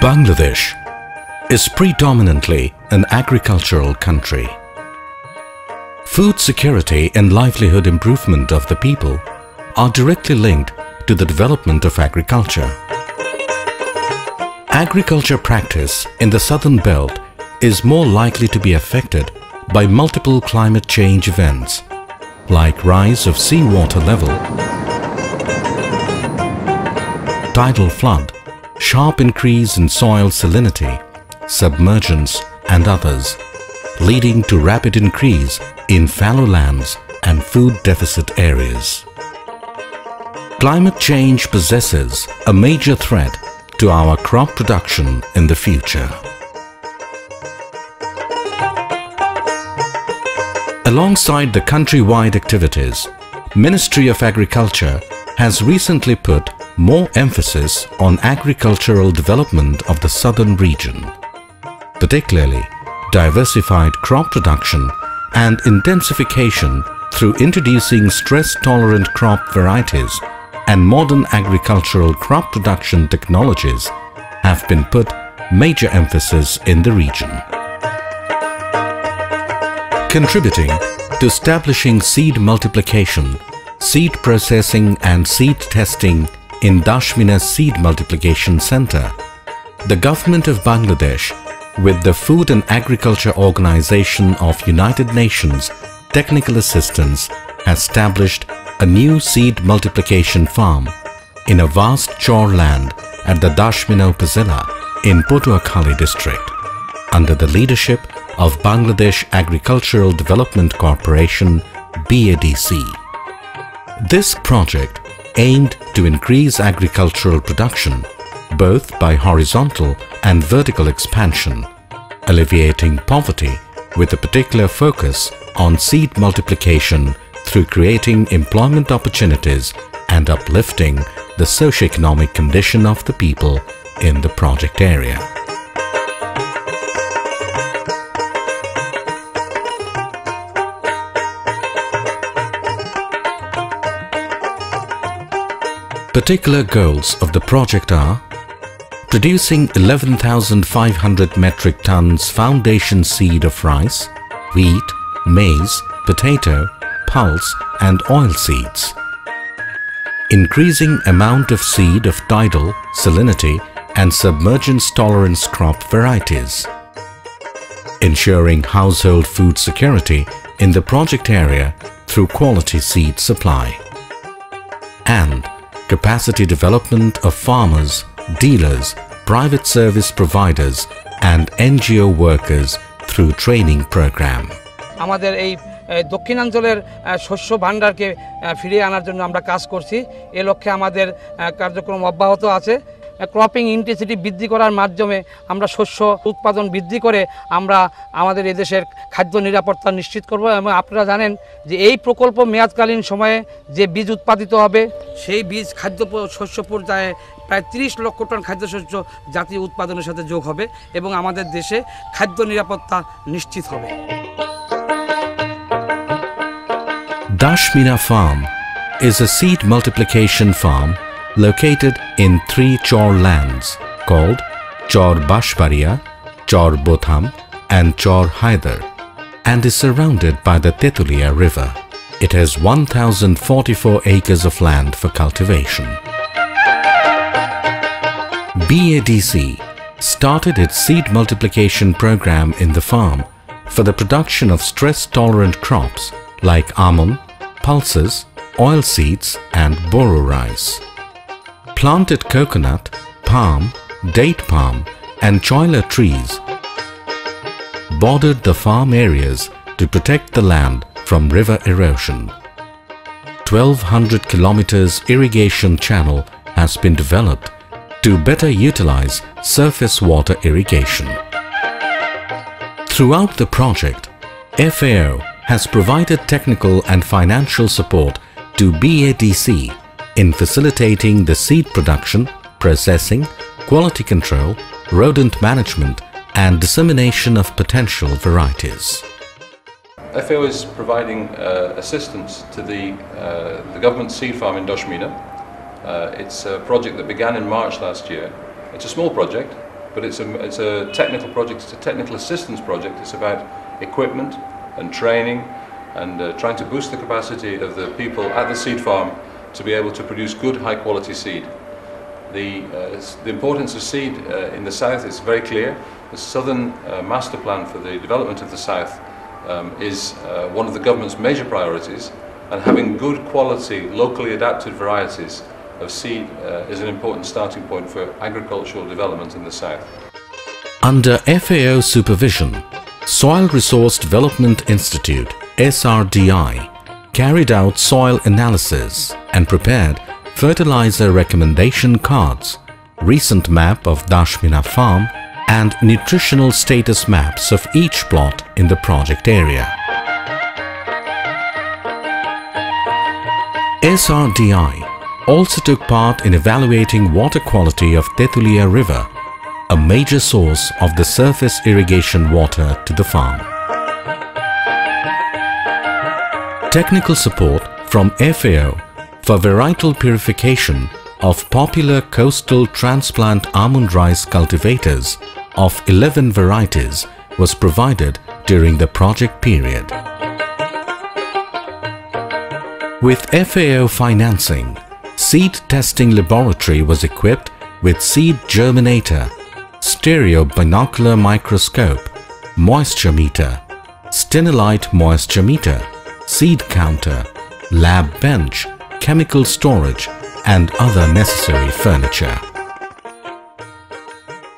Bangladesh is predominantly an agricultural country. Food security and livelihood improvement of the people are directly linked to the development of agriculture. Agriculture practice in the southern belt is more likely to be affected by multiple climate change events like rise of seawater level, tidal flood, sharp increase in soil salinity, submergence and others, leading to rapid increase in fallow lands and food deficit areas. Climate change possesses a major threat to our crop production in the future. Alongside the country-wide activities, Ministry of Agriculture has recently put more emphasis on agricultural development of the southern region, particularly diversified crop production and intensification through introducing stress-tolerant crop varieties and modern agricultural crop production technologies have been put major emphasis in the region contributing to establishing seed multiplication, seed processing and seed testing in Dashmina Seed Multiplication Center. The government of Bangladesh with the Food and Agriculture Organization of United Nations Technical Assistance established a new seed multiplication farm in a vast chor land at the Dashmina Upazila in Patuakhali district under the leadership of Bangladesh Agricultural Development Corporation BADC. This project aimed to increase agricultural production both by horizontal and vertical expansion, alleviating poverty with a particular focus on seed multiplication through creating employment opportunities and uplifting the socio-economic condition of the people in the project area. Particular goals of the project are producing 11,500 metric tons foundation seed of rice, wheat, maize, potato, pulse and oil seeds. Increasing amount of seed of tidal, salinity and submergence tolerance crop varieties. Ensuring household food security in the project area through quality seed supply. And capacity development of farmers, dealers, private service providers and NGO workers through training program. আমাদের এই দক্ষিণাঞ্চলের শস্য ভাণ্ডারকে ফিরিয়ে আনার জন্য আমরা কাজ করছি এ লক্ষ্যে আমাদের কার্যক্রম অব্যাহত আছে ক্রপিং ইন্টেন্সিটি বৃদ্ধি করার মাধ্যমে আমরা শস্য উৎপাদন বৃদ্ধি করে আমরা আমাদের এদেশের খাদ্য নিরাপত্তা নিশ্চিত করব এবং আপনারা জানেন যে এই প্রকল্প মেয়াদকালীন সময়ে যে বীজ উৎপাদিত হবে, সেই বীজ খাদ্য শস্য পর্যায়ে প্রায় তিরিশ লক্ষ টন খাদ্যশস্য জাতীয় উৎপাদনের সাথে যোগ হবে এবং আমাদের দেশে খাদ্য নিরাপত্তা নিশ্চিত হবে। Dashmina Farm is a seed multiplication farm located in three Chor lands called Chor Bashbaria, Chor Botham and Chor Haider and is surrounded by the Tetulia River. It has 1044 acres of land for cultivation. BADC started its seed multiplication program in the farm for the production of stress-tolerant crops like Aman, pulses, oil seeds and boro rice planted coconut, palm, date palm and cholla trees bordered the farm areas to protect the land from river erosion. 1200 kilometers irrigation channel has been developed to better utilize surface water irrigation. Throughout the project, FAO has provided technical and financial support to BADC in facilitating the seed production, processing, quality control, rodent management and dissemination of potential varieties. FAO is providing uh, assistance to the, uh, the government seed farm in Dashmina. Uh, it's a project that began in March last year. It's a small project, but it's a, it's a technical project, it's a technical assistance project. It's about equipment and training and uh, trying to boost the capacity of the people at the seed farm to be able to produce good high quality seed. The, uh, the importance of seed uh, in the south is very clear. The southern uh, master plan for the development of the south um, is uh, one of the government's major priorities and having good quality locally adapted varieties of seed uh, is an important starting point for agricultural development in the south. Under FAO supervision, Soil Resource Development Institute SRDI carried out soil analysis and prepared fertilizer recommendation cards, recent map of Dashmina farm and nutritional status maps of each plot in the project area. SRDI also took part in evaluating water quality of Tetulia River, a major source of the surface irrigation water to the farm. Technical support from FAO for varietal purification of popular coastal transplant Aman rice cultivars of 11 varieties was provided during the project period. With FAO financing, Seed Testing Laboratory was equipped with seed germinator, stereo binocular microscope, moisture meter, Steinlite moisture meter, seed counter, lab bench, chemical storage and other necessary furniture.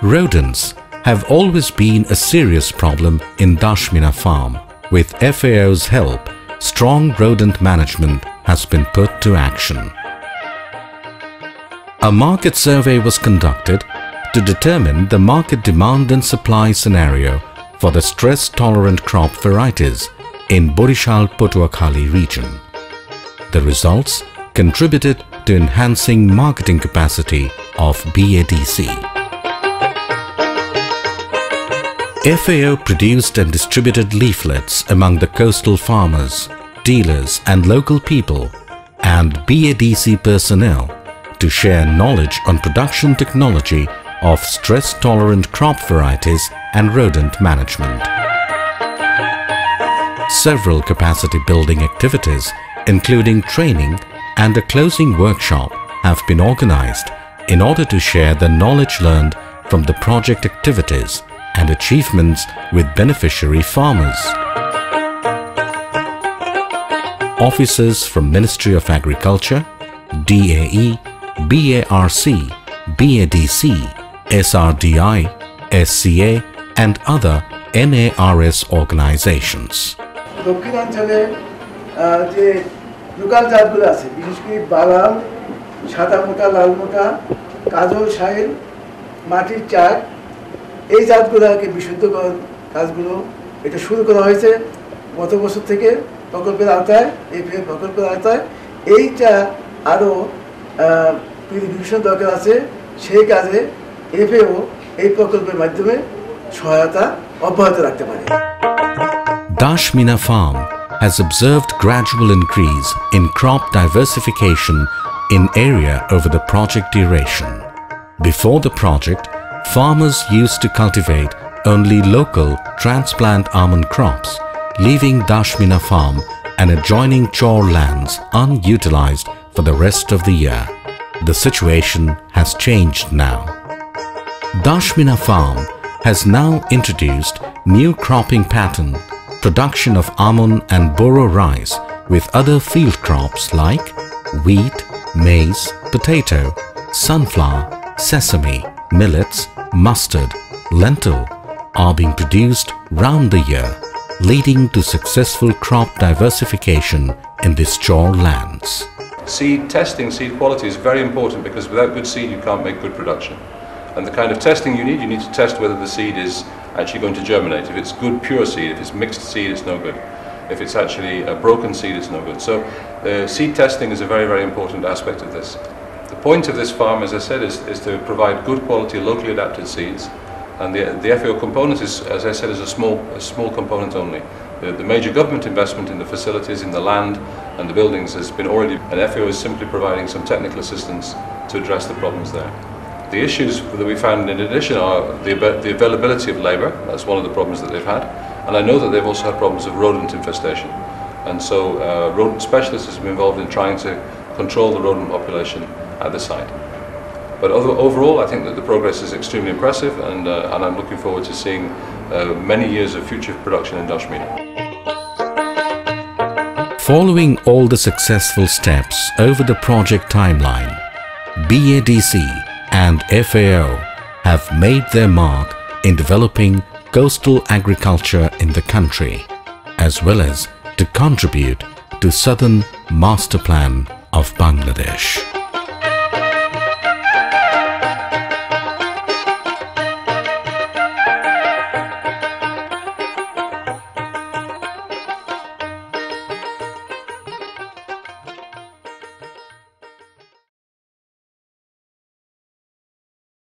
Rodents have always been a serious problem in Dashmina farm. With FAO's help, strong rodent management has been put to action. A market survey was conducted to determine the market demand and supply scenario for the stress-tolerant crop varieties in Barishal Patuakhali region. The results contributed to enhancing marketing capacity of BADC. FAO produced and distributed leaflets among the coastal farmers, dealers and local people and BADC personnel to share knowledge on production technology of stress-tolerant crop varieties and rodent management. Several capacity building activities including training and a closing workshop have been organized in order to share the knowledge learned from the project activities and achievements with beneficiary farmers. Officers from Ministry of Agriculture, DAE, BARC, BADC, SRDI, SCA and other NARS organizations. দক্ষিণাঞ্চলে যে local জাতগুলো আছে, বিশেষ করে বালাল সাদা মোটা, লাল মোটা, কাজল সাহিল মাটির চাক, এই জাতগুলোকে বিশুদ্ধকরণ কাজগুলো এটা শুরু করা হয়েছে গত বছর থেকে প্রকল্পের আওতায় এই প্রকল্পের আওতায়। এইটা আরও ভীষণ দরকার আছে, সেই কাজে এফএও এই প্রকল্পের মাধ্যমে সহায়তা অব্যাহত রাখতে পারে। Dashmina Farm has observed gradual increase in crop diversification in area over the project duration. Before the project, farmers used to cultivate only local transplant Aman crops, leaving Dashmina Farm and adjoining Chor lands unutilized for the rest of the year. The situation has changed now. Dashmina Farm has now introduced new cropping pattern, production of Aman and boro rice with other field crops like wheat, maize, potato, sunflower, sesame, millets, mustard, lentil are being produced round the year, leading to successful crop diversification in these chor lands. Seed testing, seed quality is very important because without good seed you can't make good production. And the kind of testing you need, you need to test whether the seed is actually going to germinate. If it's good pure seed, if it's mixed seed, it's no good. If it's actually a broken seed, it's no good. So uh, seed testing is a very, very important aspect of this. The point of this farm, as I said, is, is to provide good quality, locally adapted seeds. And the, the FAO component is, as I said, is a small, a small component only. The, the major government investment in the facilities, in the land and the buildings has been already, and FAO is simply providing some technical assistance to address the problems there. The issues that we found in addition are the, the availability of labour, that's one of the problems that they've had, and I know that they've also had problems of rodent infestation. And so uh, rodent specialists have been involved in trying to control the rodent population at the site. But overall, I think that the progress is extremely impressive, and, uh, and I'm looking forward to seeing uh, many years of future production in Dashmina. Following all the successful steps over the project timeline, BADC and FAO have made their mark in developing coastal agriculture in the country, as well as to contribute to Southern Master Plan of Bangladesh.